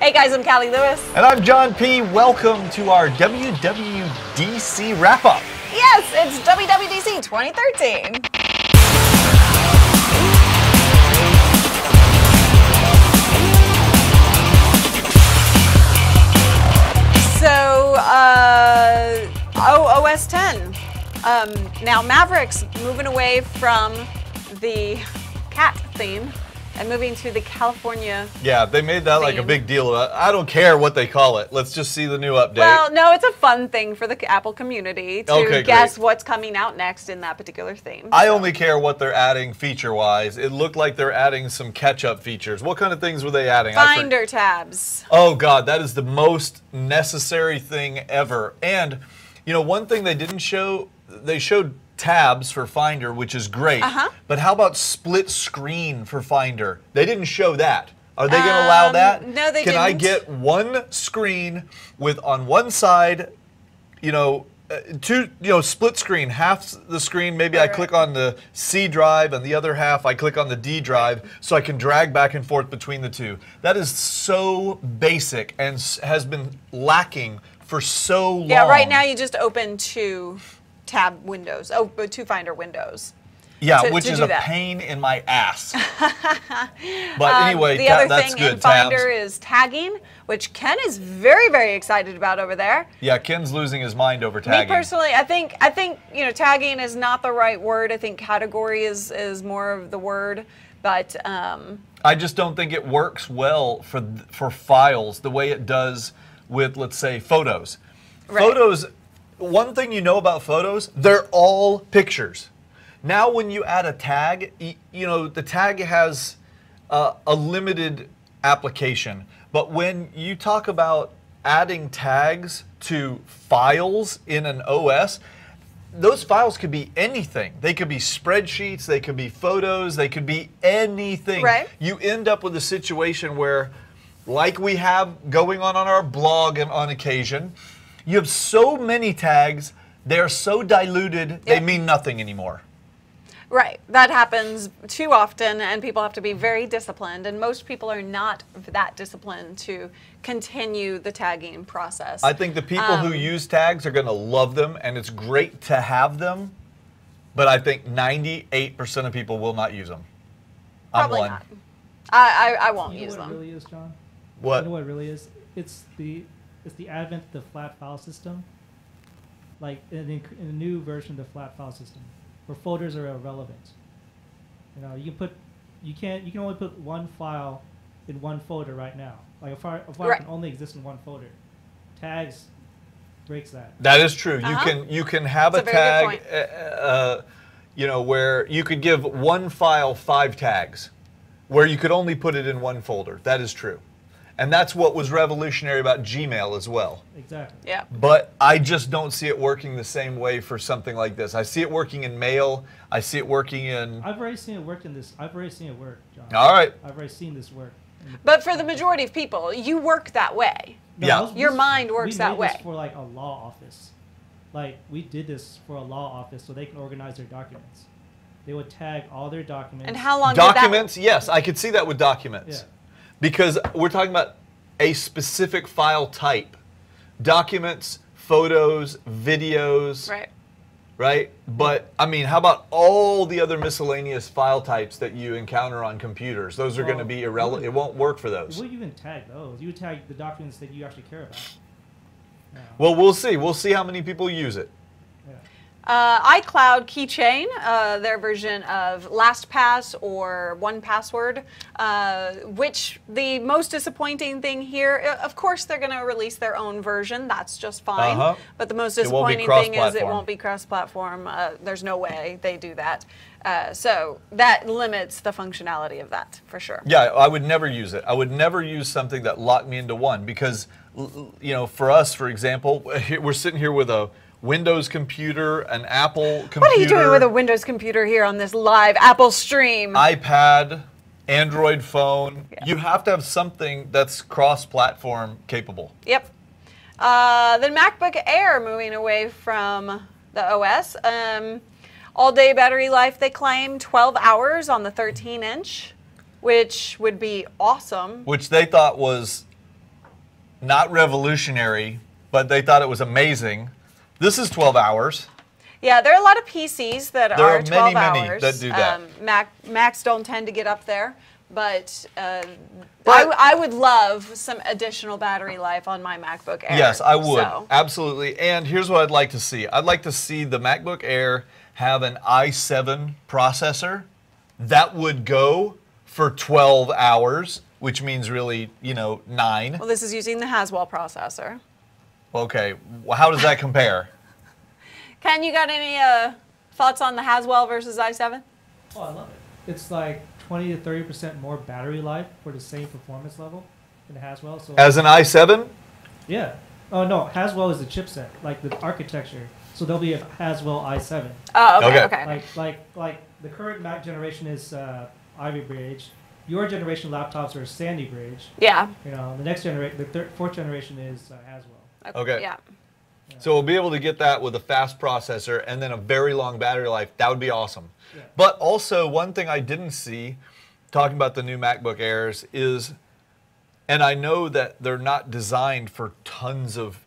Hey guys, I'm Cali Lewis. And I'm John P. Welcome to our WWDC wrap up. Yes, it's WWDC 2013. So, uh, OS 10. Um, now, Mavericks moving away from the cat theme and moving to the California. Yeah, they made that like a big deal. Uh, I don't care what they call it. Let's just see the new update. Well, no, it's a fun thing for the Apple community to Okay, guess great. what's coming out next in that particular theme. I only care what they're adding feature wise. It looked like they're adding some catch up features. What kind of things were they adding? Finder tabs. Oh God, that is the most necessary thing ever. And you know, one thing they didn't show, they showed tabs for Finder, which is great. Uh-huh. But how about split screen for Finder? They didn't show that. Are they going to allow Um, that? no, they Can I didn't. get one screen with on one side, you know, uh, two, you know, split screen, half the screen, maybe I Right, right. click on the C drive and the other half I click on the D drive so I can drag back and forth between the two. That is so basic and has been lacking for so long. Yeah, right now you just open two tab windows, oh, two Finder windows. Yeah, to- which to is a that. pain in my ass. but Um, anyway, the ta- other that's thing good. in Tabs. Finder is tagging, which Ken is very, very excited about over there. yeah, Ken's losing his mind over tagging. Me personally, I think I think you know tagging is not the right word. I think category is is more of the word, but um, I just don't think it works well for th- for files the way it does with let's say photos. Right. Photos one thing you know about photos, they're all pictures. Now when you add a tag, you know, the tag has uh, a limited application, but when you talk about adding tags to files in an OS, those files could be anything. They could be spreadsheets, they could be photos, they could be anything. Right. You end up with a situation where, like we have going on on our blog and on occasion, you have so many tags, they're so diluted, they mean nothing anymore. right that happens too often, and people have to be very disciplined. And most people are not that disciplined to continue the tagging process. I think the people who Um, use tags are going to love them, and it's great to have them. But I think 98% of people will not use them. I'm Probably one. not. I, I, I won't You know use what them. it really is, John? What? You know what it really is? It's the it's the advent of the flat file system. Like in, the- in the new version of the flat file system, where folders are irrelevant. You know, you can put you can't you can only put one file in one folder right now. Like a file, a file Right. can only exist in one folder. Tags breaks that. That is true. Uh-huh. You can you can have That's a a tag, uh, uh, you know, where you could give one file five tags, where you could only put it in one folder. That is true, and that's what was revolutionary about Gmail as well. Exactly. Yeah. But I just don't see it working the same way for something like this. I see it working in Mail. I see it working in. I've already seen it work in this. I've already seen it work, John. All right. I've already seen this work. But for the majority of people, you work that way. No, Yeah. Was- Your mind works we that made way. This for like a law office, like we did this for a law office so they can organize their documents. They would tag all their documents. And how long Documents, yes, I could see that with documents. Yeah. Because we're talking about a specific file type. Documents, photos, videos. Right. right? But I mean, how about all the other miscellaneous file types that you encounter on computers? Those are going to be irrelevant. It won't work for those. You wouldn't even tag those. You would tag the documents that you actually care about. Yeah. Well, we'll see. We'll see how many people use it. Uh, iCloud Keychain, uh, their version of LastPass or 1Password, uh, which the most disappointing thing here, uh, of course, they're going to release their own version. That's just fine. Uh-huh. But the most It won't be disappointing thing is it won't be cross platform. Uh, there's no way they do that. Uh, so that limits the functionality of that for sure. Yeah, I would never use it. I would never use something that locked me into one because, you know, for us, for example, we're sitting here with a Windows computer, an Apple computer. What are you doing with a Windows computer here on this live Apple stream? iPad, Android phone. You have to have something that's cross-platform capable. Yep. Uh, then MacBook Air moving away from the OS. Um, all day battery life, they claim 12 hours on the 13 inch. which would be awesome. which they thought was not revolutionary, but they thought it was amazing. This is 12 hours. Yeah, there are a lot of PCs that There are, are many, 12 many hours. that do that. Um, Mac Macs don't tend to get up there, but, uh, But- I, I would love some additional battery life on my MacBook Air. Yes, I would. so- Absolutely. And here's what I'd like to see I'd like to see the MacBook Air have an i7 processor that would go for 12 hours, which means really, you know, nine. Well, this is using the Haswell processor. Okay, well, how does that compare? Ken, you got any uh, thoughts on the Haswell versus i7? Oh, I love it. It's like 20 to 30 percent more battery life for the same performance level than Haswell. So As an i7? yeah. Oh no, Haswell is the chipset, like the architecture. So there'll be a Haswell i7. Oh, okay, Okay. okay. Like like like the current Mac generation is uh, Ivy Bridge. Your generation laptops are Sandy Bridge. yeah. You know, the next generation, the third, fourth generation is uh, Haswell. Okay. Yeah. So we'll be able to get that with a fast processor and then a very long battery life. That would be awesome. Yeah. But also, one thing I didn't see talking about the new MacBook Airs is, and I know that they're not designed for tons of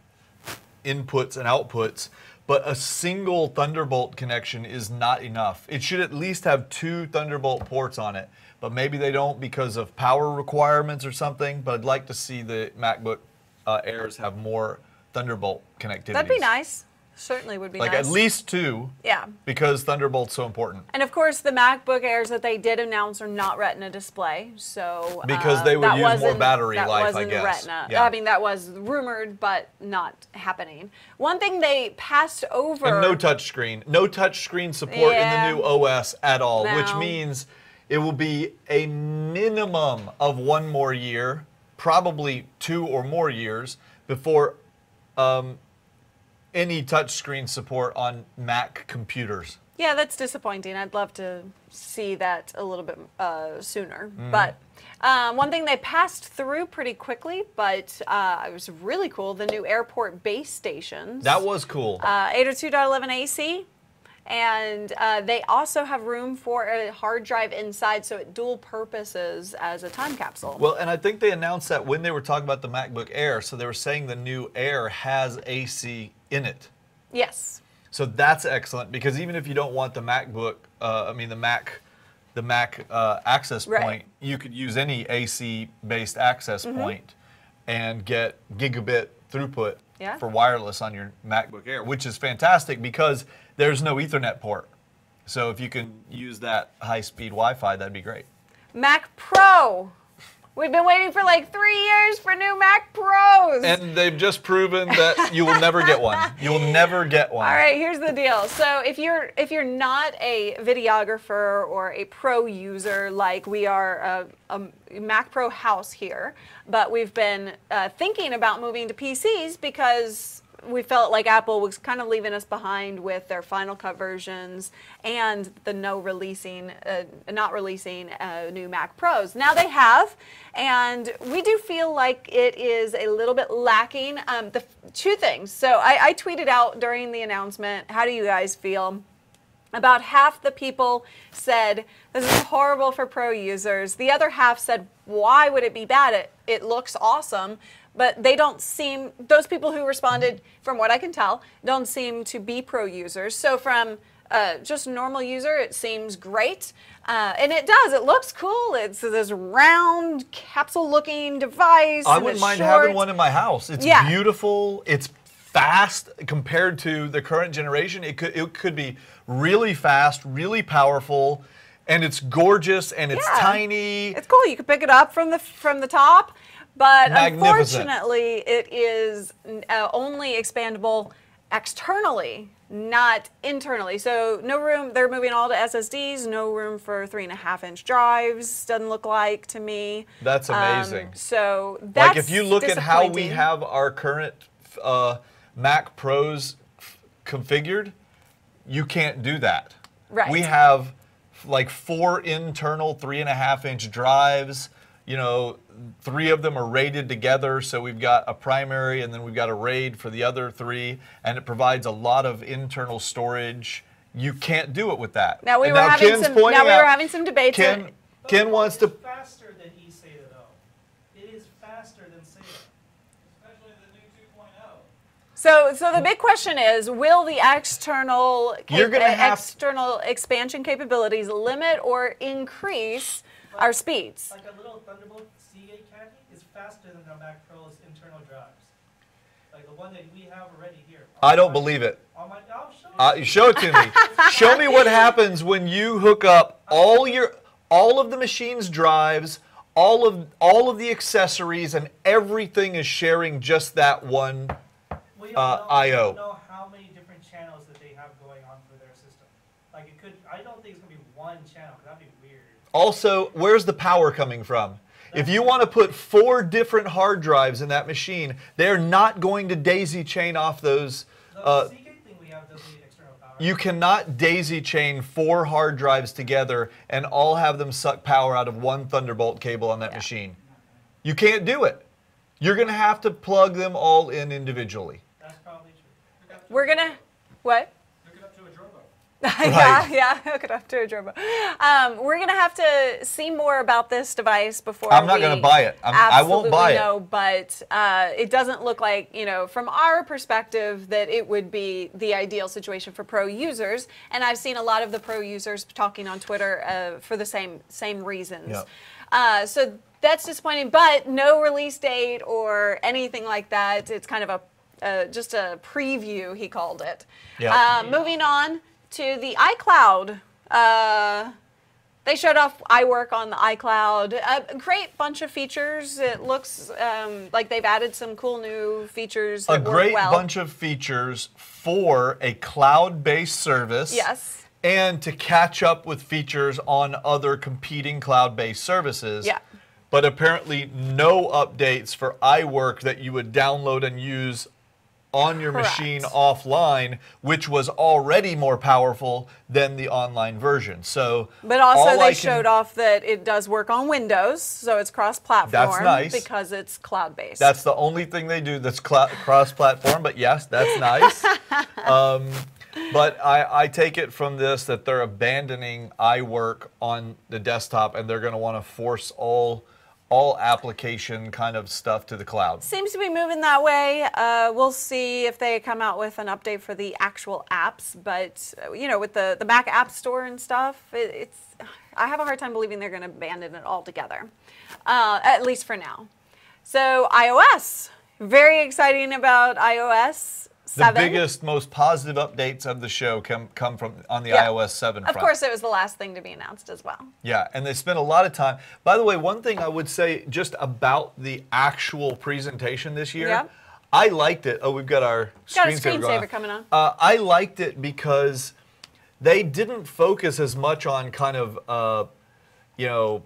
inputs and outputs, but a single Thunderbolt connection is not enough. It should at least have two Thunderbolt ports on it, but maybe they don't because of power requirements or something. But I'd like to see the MacBook uh, Airs have more Thunderbolt connectivity. That'd be nice. Certainly would be nice. Like nice. at least two, Yeah. because Thunderbolt's so important. And of course, the MacBook Airs that they did announce are not Retina display, so Because uh, they would use more battery that life, I wasn't guess. Retina. Yeah. I mean, that was rumored, but not happening. One thing they passed over. And no touchscreen. No touchscreen support Yeah. in the new OS at all, which means it will be a minimum of one more year, probably two or more years, before um, any touchscreen support on Mac computers. Yeah, that's disappointing. I'd love to see that a little bit uh, sooner. Mm-hmm. But um, one thing they passed through pretty quickly, but uh, it was really cool the new airport base stations. That was cool. uh, 802.11 AC. And uh, they also have room for a hard drive inside, so it dual purposes as a time capsule. Well, and I think they announced that when they were talking about the MacBook Air. So they were saying the new Air has AC in it. yes. So that's excellent because even if you don't want the MacBook, uh, I mean the Mac, the Mac uh, access Right. point, you could use any AC-based access point and get gigabit throughput Yeah. for wireless on your MacBook Air, which is fantastic because there's no Ethernet port. So if you can use that high-speed Wi-Fi, that'd be great. Mac Pro. We've been waiting for like three years for new Mac Pros. And they've just proven that you will never get one. You will never get one. All right, here's the deal. So if you're if you're not a videographer or a pro user like we are a, a Mac Pro house here, but we've been uh, thinking about moving to PCs because we felt like Apple was kind of leaving us behind with their Final Cut versions and the no releasing, uh, not releasing uh, new Mac Pros. Now they have, and we do feel like it is a little bit lacking. Um, the two things. So I, I tweeted out during the announcement. How do you guys feel? About half the people said this is horrible for pro users. The other half said, why would it be bad? It, it looks awesome. But they don't seem, those people who responded, from what I can tell, don't seem to be pro users. So from uh, just normal user, it seems great. Uh, and it does, it looks cool. It's this round capsule looking device. I wouldn't mind short. having one in my house. It's Yeah. beautiful. It's fast compared to the current generation. It could it could be really fast, really powerful, and it's gorgeous and it's Yeah. tiny. It's cool. You can pick it up from the from the top, but unfortunately, it is uh, only expandable externally, not internally. So no room. They're moving all to SSDs. No room for three and a half inch drives. Doesn't look like to me. That's Um, amazing. so that's like if you look at how we have our current uh, Mac Pros f- configured, you can't do that. Right. We have like four internal three and a half inch drives. You know, three of them are rated together, so we've got a primary and then we've got a RAID for the other three, and it provides a lot of internal storage. You can't do it with that. Now we And were having Ken's some. pointing Now we were having some debates. Ken, Ken wants to faster than eSATA though. It is faster than SATA. Especially the new 2.0. So, so the big question is: Will the external You're gonna have- external expansion capabilities limit or increase our speeds? Like a little Thunderbolt Seagate caddy is faster than the Mac Pro's internal drives. Like the one that we have already here. I don't believe it. On my, I'll show you. Uh, show it to me. show me what happens when you hook up all your all of the machine's drives, all of all of the accessories, and everything is sharing just that one. We don't uh, know, I/O. We don't know how many different channels that they have going on for their system. Like it could, I don't think it's gonna be one channel, 'cause that'd be weird. Also, where's the power coming from? If you want to put four different hard drives in that machine, they're not going to daisy chain off those. The Uh, Seagate thing we have doesn't need external power. you cannot daisy chain four hard drives together and all have them suck power out of one Thunderbolt cable on that Yeah. machine. You can't do it. You're going to have to plug them all in individually. That's probably true. We're gonna what? Hook it up to a Drobo. yeah, yeah, hook it up to a Drobo. Um, we're gonna have to see more about this device before. I'm not gonna buy it. I'm- I won't absolutely buy it. know, but uh, it doesn't look like you know, from our perspective, that it would be the ideal situation for pro users. And I've seen a lot of the pro users talking on Twitter uh, for the same same reasons. Yep. Uh, so that's disappointing, but no release date or anything like that. It's kind of a uh, just a preview, he called it. Yep. Uh, moving on to the iCloud. Uh, they showed off iWork on the iCloud. A great bunch of features. It looks um, like they've added some cool new features A great well. bunch of features for a cloud based service. Yes. And to catch up with features on other competing cloud based services. Yeah. But apparently, no updates for iWork that you would download and use on your Correct. machine offline, which was already more powerful than the online version. So, But also, they can- showed off that it does work on Windows, so it's cross-platform. That's nice. because it's cloud-based. That's the only thing they do that's cross-platform. But yes, that's nice. um, but I, I take it from this that they're abandoning iWork on the desktop, and they're going to want to force all all application kind of stuff to the cloud. Seems to be moving that way. Uh, we'll see if they come out with an update for the actual apps. But uh, you know, with the the Mac App Store and stuff, it, it's I have a hard time believing they're going to abandon it altogether, uh, at least for now. So iOS, very exciting about iOS The biggest, most positive updates of the show come come from on the Yeah. iOS 7 Of front. course, it was the last thing to be announced as well. Yeah, and they spent a lot of time. By the way, one thing I would say just about the actual presentation this year, Yeah. I liked it. Oh, we've got our Got a screensaver, screensaver coming on. Uh, I liked it because they didn't focus as much on kind of, uh, you know,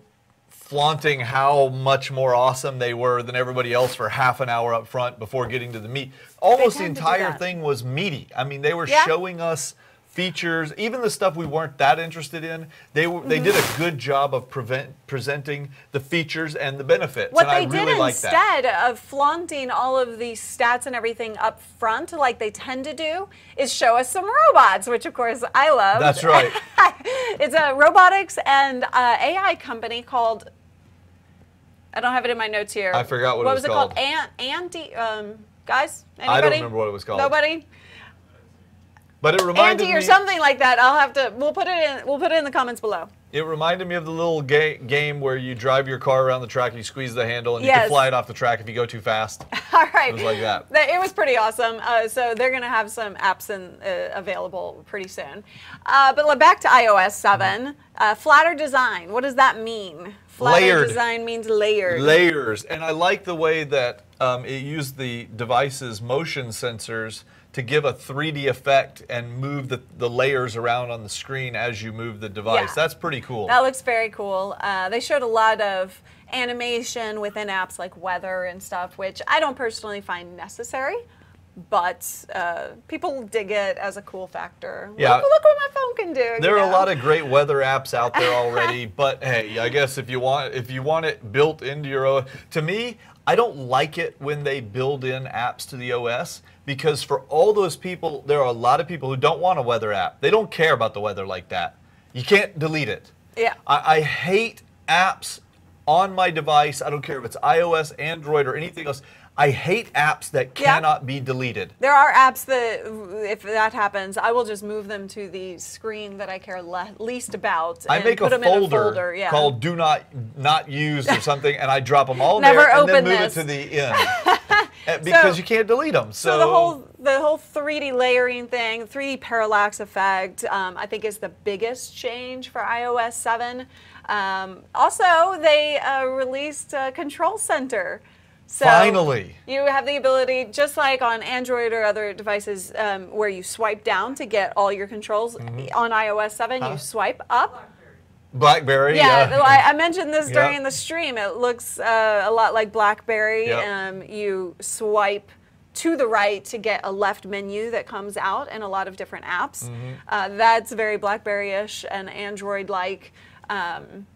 flaunting how much more awesome they were than everybody else for half an hour up front before getting to the meat. Almost the tend to do entire thing was meaty. I mean, they were Yeah. showing us features, even the stuff we weren't that interested in. They were, they did Mm-hmm. a good job of prevent, presenting the features and the benefits. What and they I really did instead of flaunting all of the stats and everything up front, like they tend to do, is show us some robots, which of course I love. That's right. it's a robotics and uh, AI company called. I don't have it in my notes here. I forgot what it what was was it called. called? Ant, Andy, um, guys, anybody? I don't remember what it was called. Nobody. But it reminded Andy or me. something like that. I'll have to. We'll put it in. We'll put it in the comments below. It reminded me of the little ga- game where you drive your car around the track, and you squeeze the handle, and you can fly it off the track if you go too fast. All right. It was like that. It was pretty awesome. Uh, so they're going to have some apps in, uh, available pretty soon. Uh, but back to iOS 7. Uh, flatter design. What does that mean? Flatter Layered. design means layered. Layers, and I like the way that um, it used the device's motion sensors to give a 3D effect and move the, the layers around on the screen as you move the device. Yeah. That's pretty cool. that looks very cool. Uh, they showed a lot of animation within apps like weather and stuff, which I don't personally find necessary. But uh, people dig it as a cool factor. Yeah. Look, look what my phone can do. There are a lot of great weather apps out there already, but hey, I guess if you want if you want it built into your OS, to me, I don't like it when they build in apps to the OS because for all those people, there are a lot of people who don't want a weather app. They don't care about the weather like that. You can't delete it. Yeah. I, I hate apps on my device. I don't care if it's iOS, Android, or anything else. I hate apps that Yeah. cannot be deleted. There are apps that, if that happens, I will just move them to the screen that I care le- least about. I and make put a them in folder, a folder. Yeah. called "Do Not Not Used" or something, and I drop them all Never there and then move this. it to the end Uh, because you can't delete them. So, So the whole the whole 3D layering thing, 3D parallax effect, um, I think is the biggest change for iOS 7. Um, also, they uh, released a Control Center. So Finally. you have the ability, just like on Android or other devices, um, where you swipe down to get all your controls. Mm-hmm. On iOS 7, you swipe up. BlackBerry. Yeah, yeah. I, I mentioned this Yeah. during the stream. It looks uh, a lot like BlackBerry. Yep. Um, you swipe to the right to get a left menu that comes out in a lot of different apps. Mm-hmm. Uh, that's very BlackBerry-ish and Android-like. Um,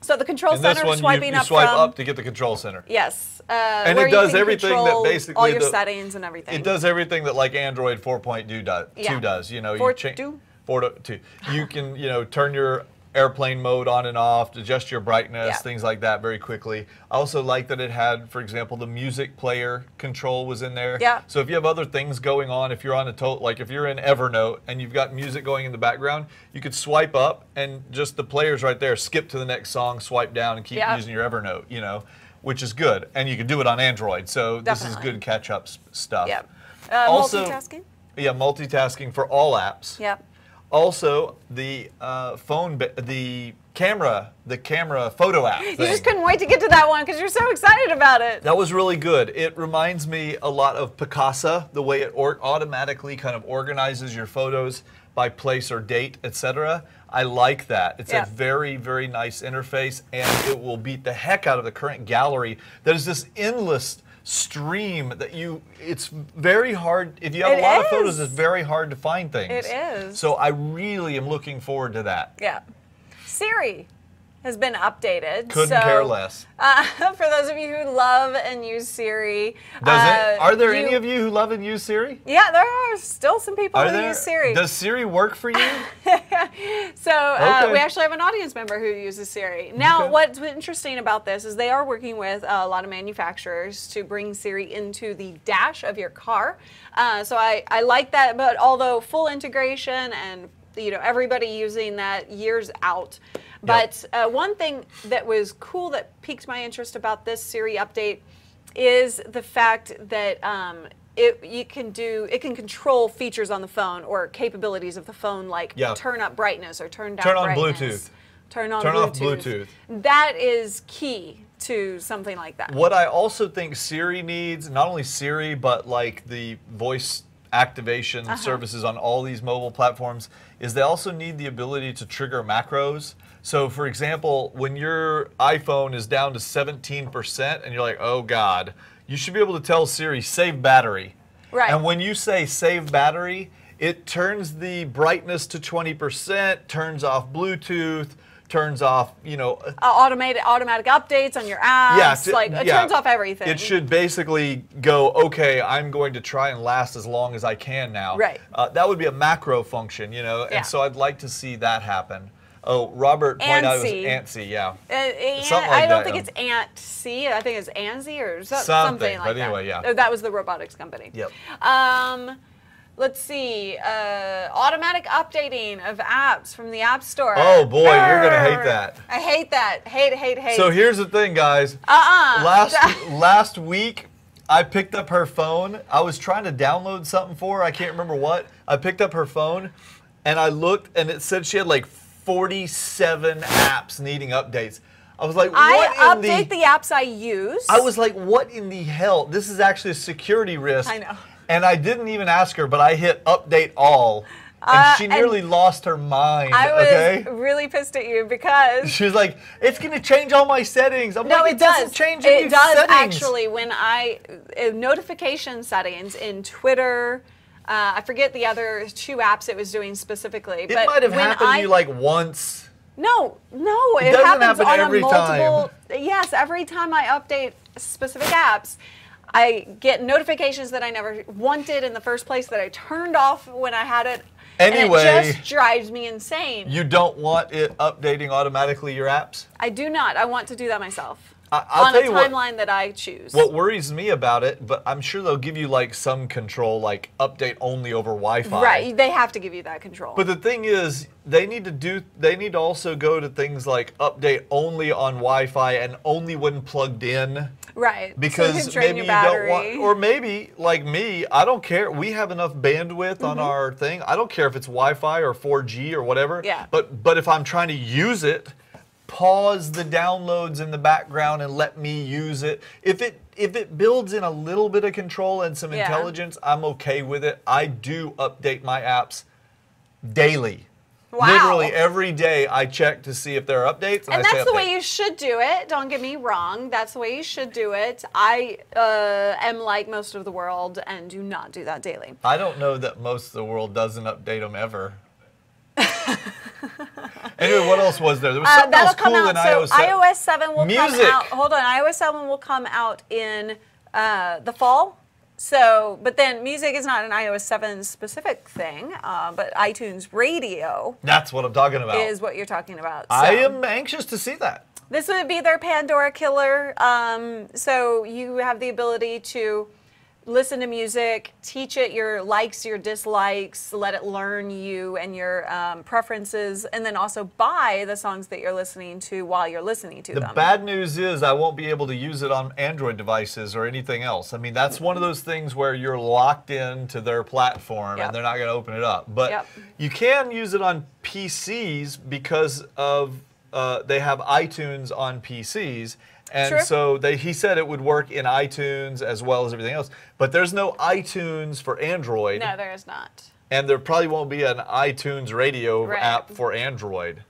so the control In this center one, you, swiping you up swipe from up to get the control center. yes, uh, And it you does everything that basically all your the- settings and everything. It does everything that like Android 4.2 does. Yeah. Does. You know, Four you change four to two. You can you know turn your airplane mode on and off, adjust your brightness, Yeah. things like that very quickly. I also like that it had, for example, the music player control was in there. Yeah. So if you have other things going on, if you're on a tote, like if you're in Evernote and you've got music going in the background, you could swipe up and just the players right there, skip to the next song, swipe down, and keep Yeah. using your Evernote. You know. Which is good, and you can do it on Android. So this is good catch-up stuff. Yep. Uh, Also- multitasking. Yeah, multitasking for all apps. Yep. Also, the uh, phone, the camera, the camera photo app. You just couldn't wait to get to that one because you're so excited about it. That was really good. It reminds me a lot of Picasa, the way it or- automatically kind of organizes your photos by place or date, etc. I like that. It's Yeah. a very, very nice interface, and it will beat the heck out of the current gallery. That is this endless stream that you. It's very hard if you have It a lot of photos. It's very hard to find things. It is. So I really am looking forward to that. Yeah. Siri has been updated. Couldn't so, care less. Uh, for those of you who love and use Siri, Does uh, it? Are there any of you who love and use Siri? Yeah, there are still some people Are who there? use Siri. Does Siri work for you? So uh, Okay. we actually have an audience member who uses Siri. Now, Okay. what's interesting about this is they are working with a lot of manufacturers to bring Siri into the dash of your car. Uh, so I, I like that, but although full integration and you know everybody using that years out. But uh, one thing that was cool that piqued my interest about this Siri update is the fact that um, it you can do it can control features on the phone or capabilities of the phone like Yeah. turn up brightness or turn down Turn on brightness. Bluetooth. Turn on Turn off Bluetooth. Bluetooth. That is key to something like that. What I also think Siri needs, not only Siri, but like the voice activation Uh-huh. services on all these mobile platforms, is they also need the ability to trigger macros. So, for example, when your iPhone is down to 17% and you're like, oh God, you should be able to tell Siri, save battery. Right. And when you say save battery, it turns the brightness to 20%, turns off Bluetooth, turns off, you know, Uh, automated automatic updates on your apps. yeah, t- like it yeah. turns off everything. It should basically go, okay, I'm going to try and last as long as I can now. Right. Uh, that would be a macro function, you know, Yeah. and so I'd like to see that happen. Oh, Robert pointed out it was. ANSI, yeah. Uh, An- Something I don't that, think it's Ant C. I think it's Anzi or so, Something, something, like but that. anyway, yeah. Oh, that was the robotics company. Yep. Um, let's see. Uh, automatic updating of apps from the App Store. Oh, boy, you're gonna hate that. I hate that. Hate, hate, hate. So here's the thing, guys. uh-uh. last last week I picked up her phone. I was trying to download something for her. I can't remember what. I picked up her phone and I looked and it said she had like 47 apps needing updates. I was like, I what in update the, apps I use. I was like, what in the hell? This is actually a security risk. I know. And I didn't even ask her, but I hit update all. And Uh, she and nearly lost her mind. I was okay? really pissed at you because She was like, it's going to change all my settings. I'm no, like, it, doesn't does. change it any does settings. actually. When I uh, notification settings in Twitter, uh, I forget the other two apps it was doing specifically. It but might have when happened I, to you like once. No, no, it, doesn't happens happen on every a multiple. time. Yes, every time I update specific apps, I get notifications that I never wanted in the first place that I turned off when I had it. Anyway. and it just drives me insane. You don't want it updating automatically your apps? I do not. I want to do that myself I- I'll on a you what- timeline that I choose. What worries me about it, but I'm sure they'll give you like some control, like update only over Wi-Fi. right, they have to give you that control. But the thing is, they need to do. They need to also go to things like update only on Wi-Fi and only when plugged in. Right, so Because you maybe you don't want, or maybe like me, I don't care. We have enough bandwidth on Mm-hmm. our thing. I don't care if it's Wi-Fi or 4G or whatever. Yeah. But but if I'm trying to use it, pause the downloads in the background and let me use it. If it if it builds in a little bit of control and some Yeah. intelligence, I'm okay with it. I do update my apps daily. Wow. Literally every day I check to see if there are updates. And, and that's the way you should do it. Don't get me wrong. That's the way you should do it. I uh, am like most of the world and do not do that daily. I don't know that most of the world doesn't update them ever. anyway, what else was there? There was Uh, something that'll else come cool out. in so iOS. 7. iOS 7 will Music. come out. Hold on. iOS 7 will come out in uh, the fall. So, but then music is not an iOS 7 specific thing, uh, but iTunes Radio That's what I'm talking about. is what you're talking about. I am anxious to see that. This would be their Pandora killer. Um, so you have the ability to listen to music, teach it your likes, your dislikes, let it learn you and your um, preferences, and then also buy the songs that you're listening to while you're listening to The them. The bad news is I won't be able to use it on Android devices or anything else. I mean, that's one of those things where you're locked into their platform Yep. and they're not going to open it up. But Yep. you can use it on PCs because of uh, they have iTunes on PCs. And Sure. so they, he said it would work in iTunes as well as everything else. But there's no iTunes for Android. no, there is not. And there probably won't be an iTunes radio Right. app for Android.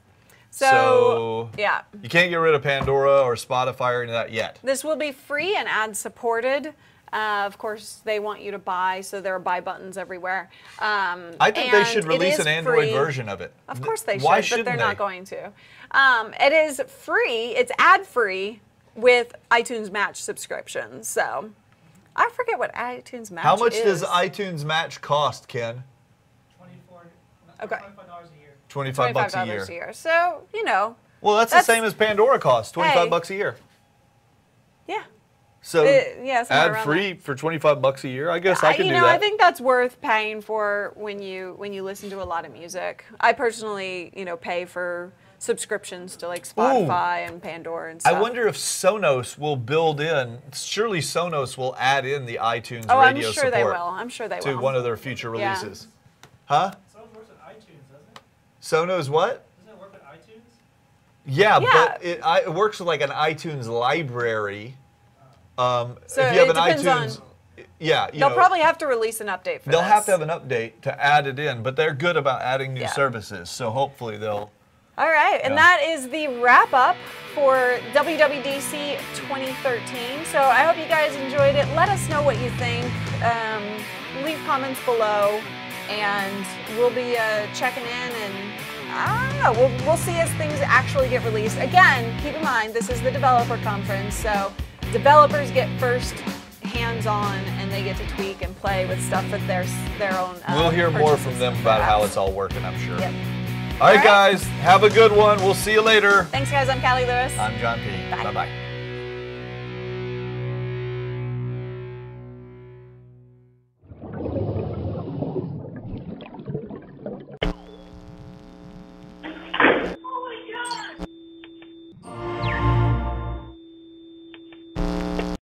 So, So- yeah. You can't get rid of Pandora or Spotify or any of that yet. This will be free and ad supported. Uh, of course, they want you to buy, so there are buy buttons everywhere. Um, I think they should release an Android free. version of it. Of course they should, Why but they're they? not going to. Um, it is free. It's ad free with iTunes Match subscription. So I forget what iTunes Match How much is. does iTunes Match cost, Ken? Twenty-four, Okay. twenty-five dollars a year. Twenty-five bucks a year. $25 a year. So you know, Well, that's, That's- the same as Pandora costs. Twenty-five Hey. bucks a year. yeah. So Uh, yeah, ad around free for twenty-five bucks a year. I guess I I, could you do know, that. I think that's worth paying for when you when you listen to a lot of music. I personally, you know, pay for subscriptions to like Spotify and Pandora and stuff. I wonder if Sonos will build in. Surely Sonos will add in the iTunes Oh, I'm radio sure support they will. I'm sure they to will. one of their future Yeah. releases. Huh? Sonos works with iTunes, doesn't it? Sonos what? Doesn't it work with iTunes? Yeah, Yeah. but it, I, it works with like an iTunes library. Um, So if you have it an depends iTunes, yeah, you They'll know, probably have to release an update for they'll this. have to have an update to add it in, but they're good about adding new Yeah. services. So hopefully they'll. All right, and Yeah. that is the wrap up for WWDC 2013. So I hope you guys enjoyed it. Let us know what you think. Um, leave comments below, and we'll be uh, checking in and. I don't know. We'll, we'll see as things actually get released. Again, keep in mind this is the developer conference, so developers get first hands-on, and they get to tweak and play with stuff with their their own. Uh, we'll hear more from them about how it's all working. I'm sure. Yep. All right, right. guys, have a good one. We'll see you later. Thanks, guys. I'm Cali Lewis. I'm John P. Bye. Bye bye.